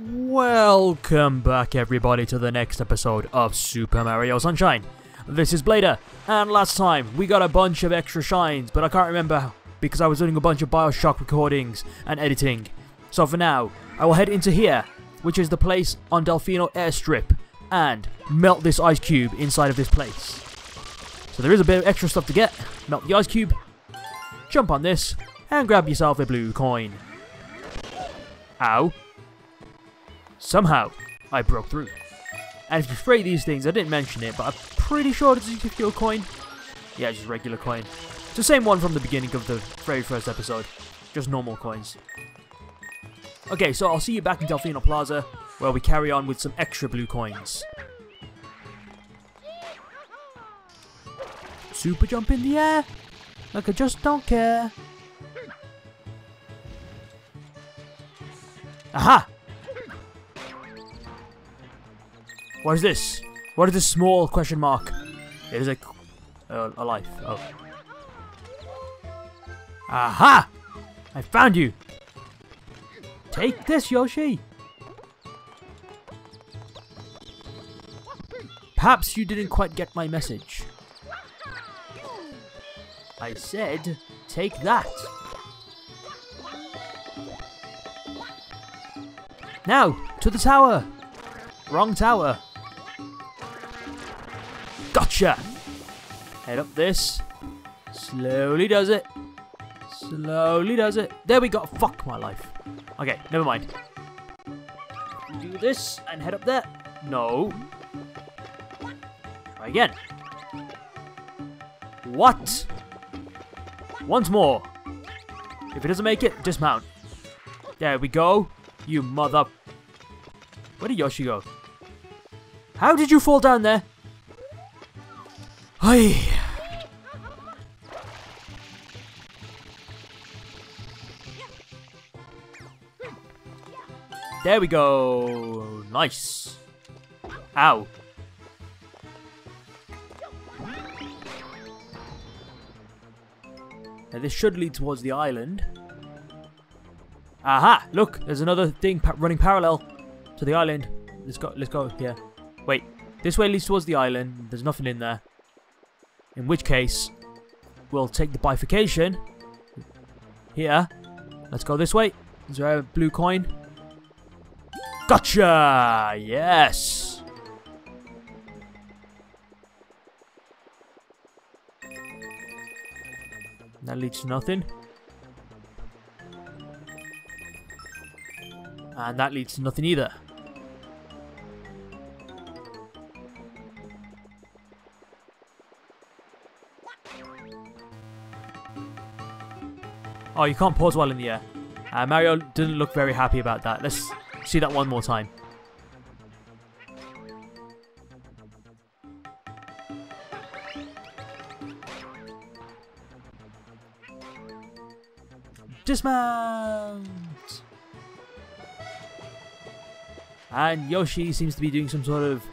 Welcome back everybody to the next episode of Super Mario Sunshine. This is Blader, and last time we got a bunch of extra shines, but I can't remember because I was doing a bunch of Bioshock recordings and editing. So for now, I will head into here, which is the place on Delfino Airstrip, and melt this ice cube inside of this place. So there is a bit of extra stuff to get. Melt the ice cube, jump on this, and grab yourself a blue coin. Ow. Somehow, I broke through. And if you spray these things, I didn't mention it, but I'm pretty sure it's a 50 coin. Yeah, just regular coin. It's the same one from the beginning of the very first episode. Just normal coins. Okay, so I'll see you back in Delfino Plaza, where we carry on with some extra blue coins. Super jump in the air, like I just don't care. Aha! What is this? What is this small question mark? It is a, uh, a life. Oh. Aha! I found you! Take this, Yoshi! Perhaps you didn't quite get my message. I said, take that. Now, to the tower! Wrong tower. Gotcha! Head up this. Slowly does it. Slowly does it. There we go. Fuck my life. Okay, never mind. Do this and head up there. No. Try again. What? Once more. If it doesn't make it, dismount. There we go. You mother... Where did Yoshi go? How did you fall down there? Hey. There we go. Nice. Ow. Now this should lead towards the island. Aha! Look, there's another thing pa running parallel to the island. Let's go. Let's go here. Wait, this way leads towards the island. There's nothing in there. In which case, we'll take the bifurcation here. Let's go this way. Is there a blue coin? Gotcha! Yes! That leads to nothing. And that leads to nothing either. Oh, you can't pause while in the air. Uh, Mario didn't look very happy about that. Let's see that one more time. Dismount! And Yoshi seems to be doing some sort of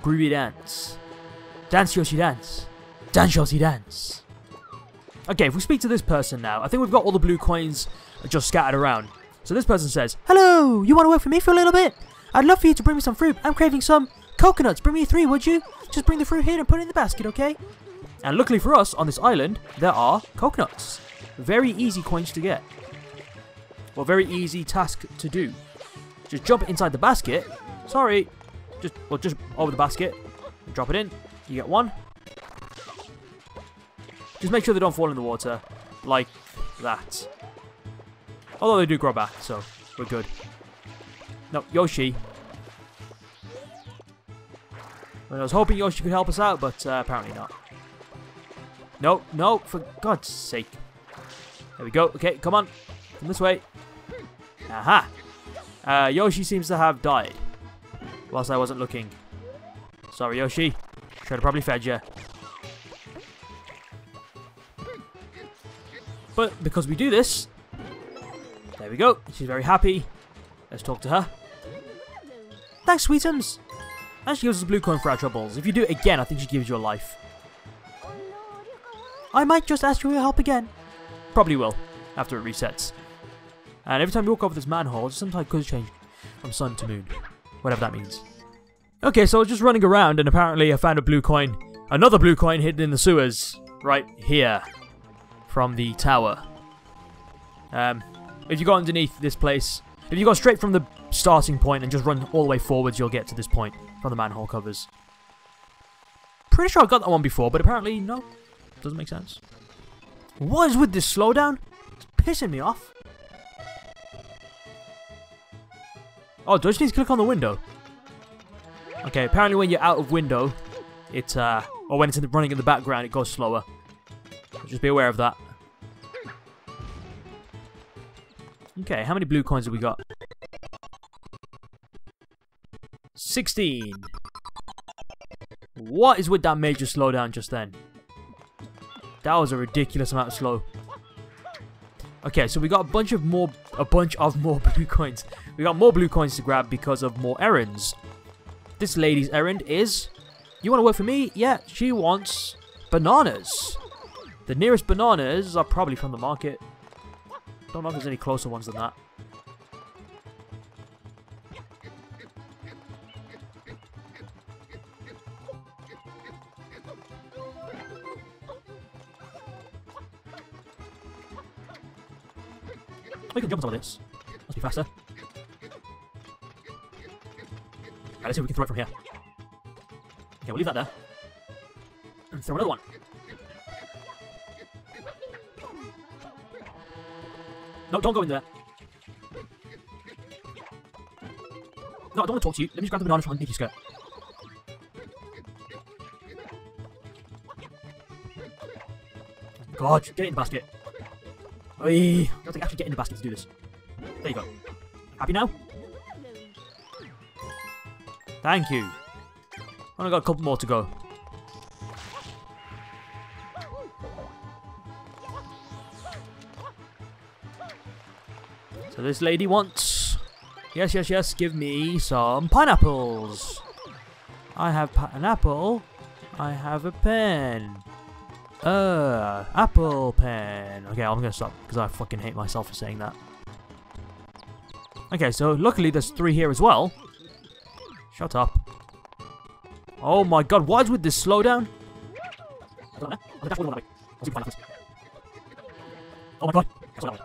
groovy dance. Dance Yoshi dance. Dance Yoshi dance. Okay, if we speak to this person now, I think we've got all the blue coins just scattered around. So this person says, Hello, you want to work for me for a little bit? I'd love for you to bring me some fruit. I'm craving some coconuts. Bring me three, would you? Just bring the fruit here and put it in the basket, okay? And luckily for us, on this island, there are coconuts. Very easy coins to get. Well, very easy task to do. Just jump inside the basket. Sorry. Just, well, just over the basket. Drop it in. You get one. Just make sure they don't fall in the water. Like that. Although they do grow back, so we're good. No, Yoshi. I was hoping Yoshi could help us out, but uh, apparently not. No, no, for God's sake. There we go. Okay, come on. Come this way. Aha. Uh, Yoshi seems to have died. Whilst I wasn't looking. Sorry, Yoshi. Should have probably fed you. But because we do this, there we go. She's very happy. Let's talk to her. Thanks, Sweetums. And she gives us a blue coin for our troubles. If you do it again, I think she gives you a life. I might just ask for your help again. Probably will, after it resets. And every time you walk over this manhole, sometimes could change. From sun to moon. Whatever that means. Okay, so I was just running around and apparently I found a blue coin. Another blue coin hidden in the sewers. Right here. From the tower. Um, if you go underneath this place, if you go straight from the starting point and just run all the way forwards, you'll get to this point from the manhole covers. Pretty sure I got that one before, but apparently, no. Doesn't make sense. What is with this slowdown? It's pissing me off. Oh, do I just need to click on the window? Okay, apparently when you're out of window, it, uh, or when it's running in the background, it goes slower. Just be aware of that. Okay, how many blue coins have we got? 16. What is with that major slowdown just then? That was a ridiculous amount of slow. Okay, so we got a bunch of more, a bunch of more blue coins. We got more blue coins to grab because of more errands. This lady's errand is, you want to work for me? Yeah, she wants bananas. The nearest bananas are probably from the market. Don't know if there's any closer ones than that. We can jump on some of this. Must be faster. Right, let's see if we can throw it from here. Okay, we'll leave that there. And throw another one. No, don't go in there. No, I don't want to talk to you. Let me just grab the banana from underneath your skirt. God, get it in the basket. Oi. I have to actually get in the basket to do this. There you go. Happy now? Thank you. I've only got a couple more to go. So this lady wants... Yes, yes, yes, give me some pineapples. I have an apple. I have a pen. Uh, apple pen. Okay, I'm gonna stop because I fucking hate myself for saying that. Okay, so luckily there's three here as well. Shut up. Oh my god, what is with this slowdown? Oh my god.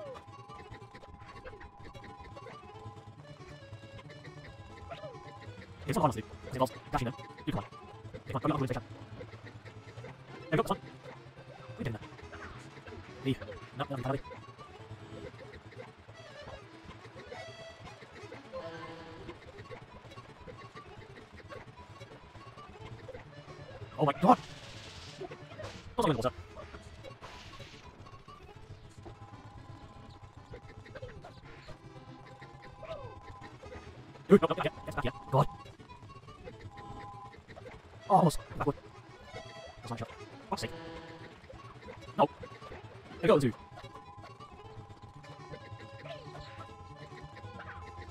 It's not honestly. It involves dashing them. You that's. No, no, no, Oh my god! In the water. Dude, no, no, back here. Almost. Backward. That's not shot. Fuck's sake. No. There go, dude.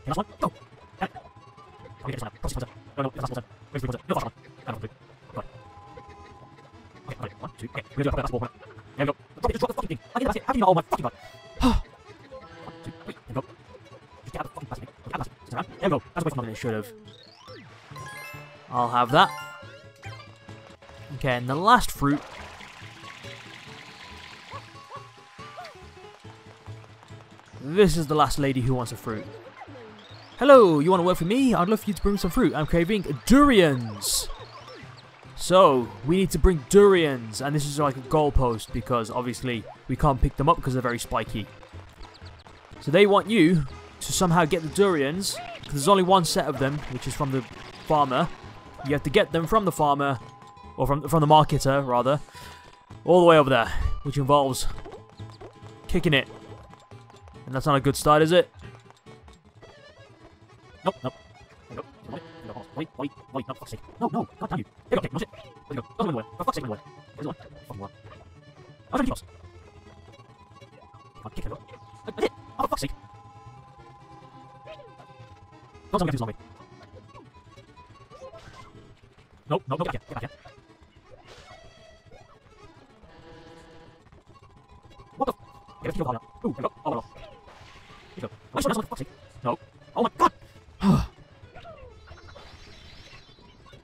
Okay, last one. Go. Got it. I'll get this one. Cross one. No, no, that's last one. Where's the one? No, last one. I don't know. Okay, got it. One, two. Okay, we're gonna do a basketball. There we go. Drop it, just drop the fucking thing. I get the basket. How do you know? Oh my fucking god. one, two, wait. There we go. Just get out the fucking basket. Get out the basket. Sit around. There we go. That's way from it should have. I'll have that. Okay, and the last fruit. This is the last lady who wants a fruit. Hello, you want to work for me? I'd love for you to bring some fruit. I'm craving durians. So, we need to bring durians, and this is like a goalpost because obviously we can't pick them up because they're very spiky. So they want you to somehow get the durians, because there's only one set of them, which is from the farmer. You have to get them from the farmer, or from, from the marketer, rather, all the way over there, which involves kicking it. And that's not a good start, is it? Nope, nope. We. Wait, wait, wait, no, fuck's sake. No, no, god damn you. There you go, no shit. There you go. Doesn't win away. For fuck's sake, win away. There's one. Fucking one. I was trying to keep us. Come on, kick it up. That's it. Oh, for fuck's sake. Don't tell me to do this on me. Nope, nope, nope, get back here, get back here. Get that's no problem. Ooh, there we go. Oh, well. Here we go. Nice one, nice one. Fuck's sake. No. Oh my god!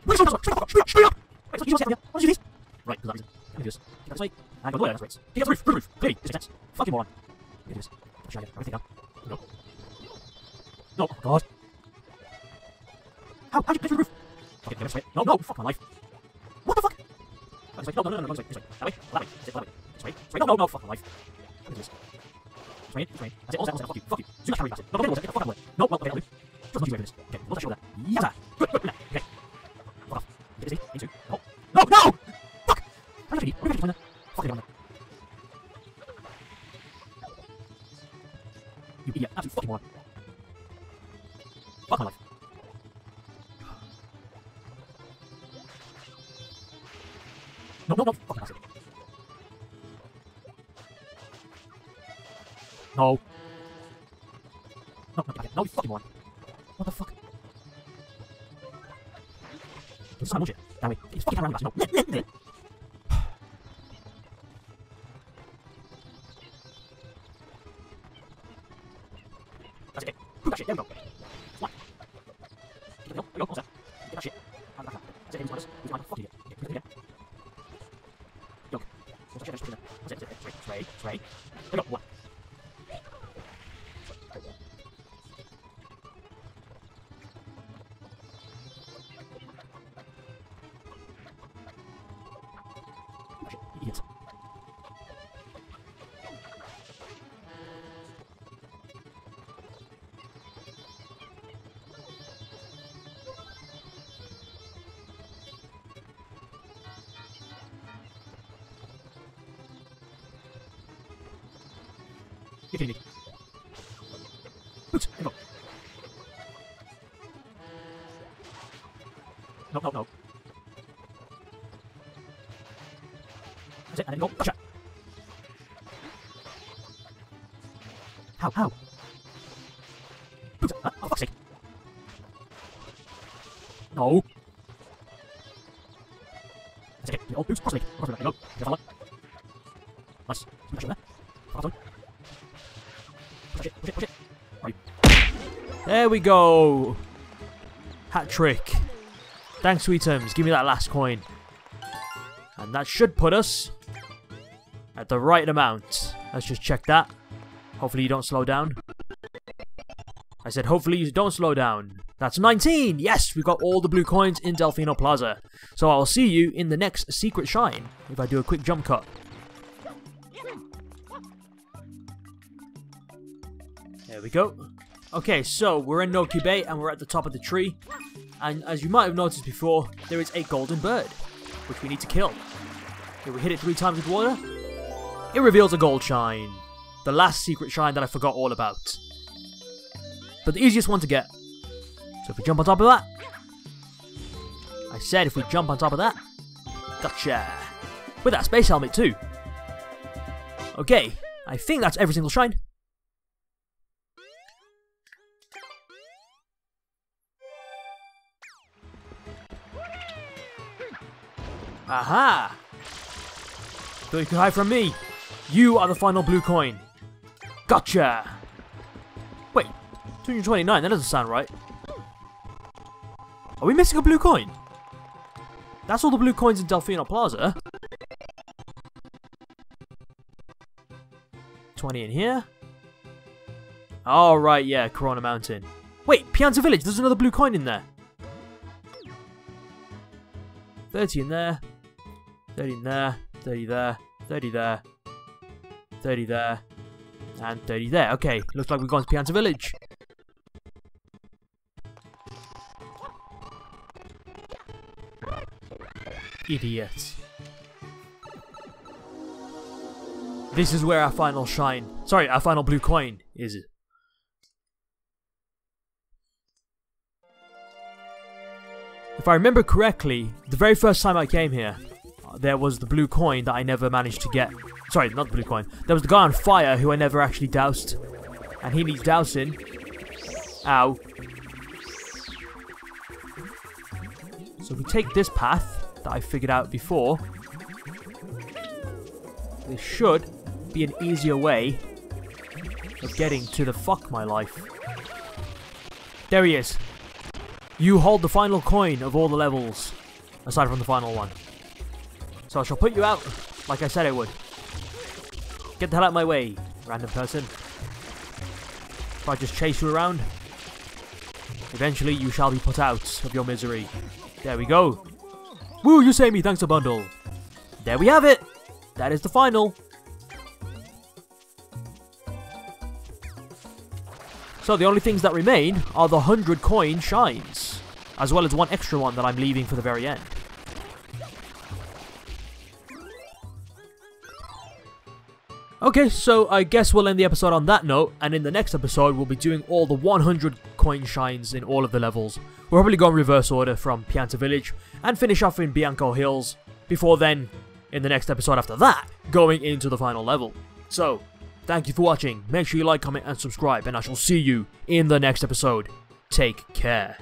nice one, nice one. Straight up, straight up, straight up! Wait, so you just get here. What did you do? Right, for that reason. Let me do this. Take that this way. And go the way, that's right. Take out the roof, roof, roof. Hey, this makes sense. Fucking moron. Let me do this. I'll show you everything up. No. No, oh, god. How, how'd you get through the roof? Okay, get this way. No, no, fuck my life. What the fuck? Oh, this way. No, no, no, no, no, this way. This way. That way. That way. That way. This way. This way. No, no, no, fuck my life. This. This way, this way. That's it, all set, all set. Fuck you, fuck you. Zoom that carry bastard. No, no, no, get the fuck out of the way. No, well, okay, that'll do. Just not use this. Okay, we'll touch you over there. Yes, sir. Good, good, good. Okay. Fuck off. Get this, into. No. No, no! Fuck! I'm not ready. Ready to find that. Fuck it, I'm You It's fucking around, bastard. No. That's it. Prove that shit. There we go. Boots, here we. No, no, no. That's it, and then go. Gotcha! How, how? Boots, uh, oh, fuck's sake. No. We go. Hat trick. Thanks, Sweetums. Give me that last coin. And that should put us at the right amount. Let's just check that. Hopefully you don't slow down. I said hopefully you don't slow down. That's 19! Yes, we've got all the blue coins in Delfino Plaza. So I'll see you in the next Secret Shine if I do a quick jump cut. There we go. Okay, so we're in Noki Bay and we're at the top of the tree. And as you might have noticed before, there is a golden bird, which we need to kill. If we hit it three times with water, it reveals a gold shine. The last secret shine that I forgot all about. But the easiest one to get. So if we jump on top of that, I said if we jump on top of that, gotcha. With that space helmet too. Okay, I think that's every single shine. Aha! Thought you could hide from me. You are the final blue coin. Gotcha! Wait, 229, that doesn't sound right. Are we missing a blue coin? That's all the blue coins in Delfino Plaza. 20 in here. Oh, right, yeah, Corona Mountain. Wait, Pianta Village, there's another blue coin in there. 30 in there. 30 in there. 30 there. 30 there. 30 there. And 30 there. Okay, looks like we've gone to Pianta Village. Idiot. This is where our final shine. Sorry, our final blue coin is. If I remember correctly, the very first time I came here, there was the blue coin that I never managed to get. Sorry, not the blue coin. There was the guy on fire who I never actually doused. And he needs dousing. Ow. So we take this path that I figured out before. There should be an easier way of getting to the fuck my life. There he is. You hold the final coin of all the levels, aside from the final one. So I shall put you out, like I said I would. Get the hell out of my way, random person. If I just chase you around, eventually you shall be put out of your misery. There we go. Woo, you saved me, thanks a bundle. There we have it. That is the final. So the only things that remain are the 100 coin shines, as well as one extra one that I'm leaving for the very end. Okay, so I guess we'll end the episode on that note, and in the next episode we'll be doing all the 100 coin shines in all of the levels. We'll probably go in reverse order from Pianta Village, and finish off in Bianco Hills, before then, in the next episode after that, going into the final level. So, thank you for watching, make sure you like, comment, and subscribe, and I shall see you in the next episode. Take care.